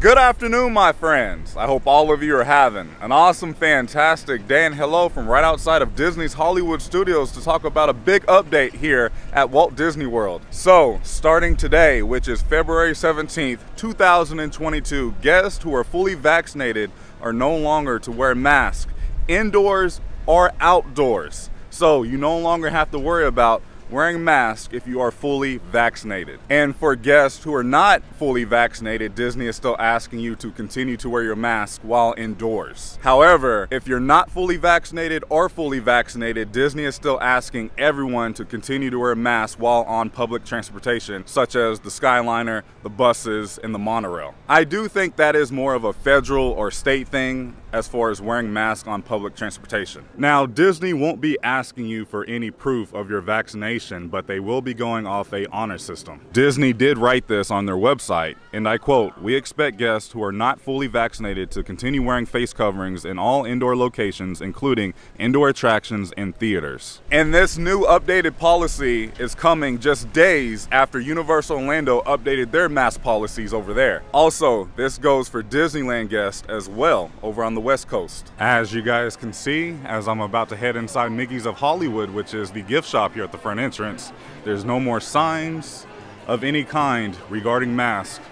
Good afternoon, my friends. I hope all of you are having an awesome, fantastic day. And hello from right outside of Disney's Hollywood Studios to talk about a big update here at Walt Disney World. So, starting today, which is February 17th, 2022, guests who are fully vaccinated are no longer to wear masks indoors or outdoors. So, you no longer have to worry about wearing a mask if you are fully vaccinated. And for guests who are not fully vaccinated, Disney is still asking you to continue to wear your mask while indoors. However, if you're not fully vaccinated or fully vaccinated, Disney is still asking everyone to continue to wear a mask while on public transportation, such as the Skyliner, the buses, and the monorail. I do think that is more of a federal or state thing as far as wearing masks on public transportation. Now, Disney won't be asking you for any proof of your vaccination, but they will be going off a honor system. Disney did write this on their website, and I quote, "We expect guests who are not fully vaccinated to continue wearing face coverings in all indoor locations, including indoor attractions and theaters." And this new updated policy is coming just days after Universal Orlando updated their mask policies over there. Also, this goes for Disneyland guests as well over on the West Coast. As you guys can see, as I'm about to head inside Mickey's of Hollywood, which is the gift shop here at the front entrance, there's no more signs of any kind regarding masks.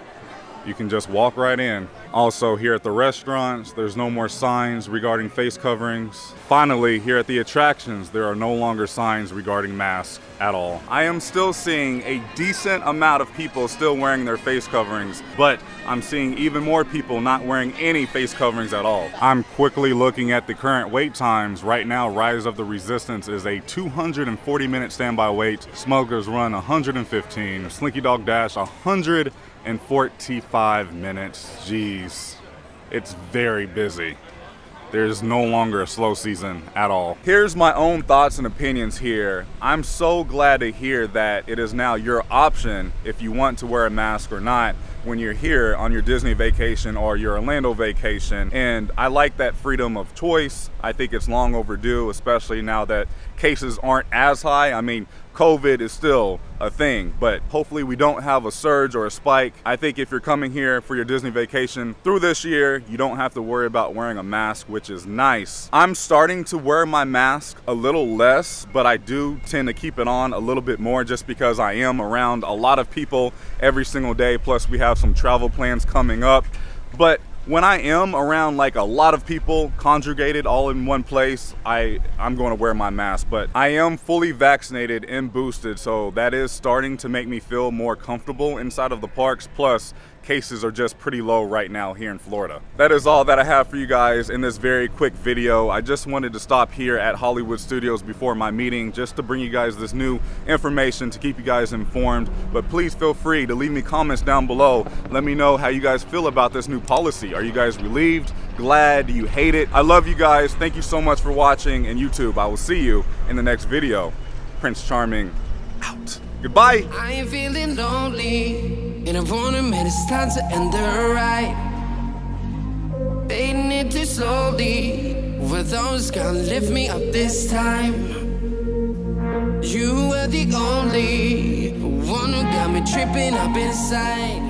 You can just walk right in. Also here at the restaurants, there's no more signs regarding face coverings. Finally, here at the attractions, there are no longer signs regarding masks at all. I am still seeing a decent amount of people still wearing their face coverings, but I'm seeing even more people not wearing any face coverings at all. I'm quickly looking at the current wait times. Right now, Rise of the Resistance is a 240 minute standby wait. Smugglers Run 115. Slinky Dog Dash 145 minutes. Jeez, it's very busy. There's no longer a slow season at all. Here's my own thoughts and opinions here. I'm so glad to hear that it is now your option if you want to wear a mask or not when you're here on your Disney vacation or your Orlando vacation. And I like that freedom of choice. I think it's long overdue, especially now that cases aren't as high. I mean, COVID is still a thing, but hopefully we don't have a surge or a spike. I think if you're coming here for your Disney vacation through this year, you don't have to worry about wearing a mask, which is nice. I'm starting to wear my mask a little less, but I do tend to keep it on a little bit more just because I am around a lot of people every single day. Plus we have some travel plans coming up. But when I am around like a lot of people conjugated all in one place, I, I'm going to wear my mask. But I am fully vaccinated and boosted, so that is starting to make me feel more comfortable inside of the parks. Plus, cases are just pretty low right now here in Florida. That is all that I have for you guys in this very quick video. I just wanted to stop here at Hollywood Studios before my meeting just to bring you guys this new information to keep you guys informed. But please feel free to leave me comments down below. Let me know how you guys feel about this new policy. Are you guys relieved, glad, do you hate it? I love you guys. Thank you so much for watching and YouTube. I will see you in the next video. Prince Charming out. Goodbye. I ain't feeling lonely. And I wanna admit it's time to end the ride. Fading it too slowly. Were those gonna lift me up this time? You were the only one who got me tripping up inside.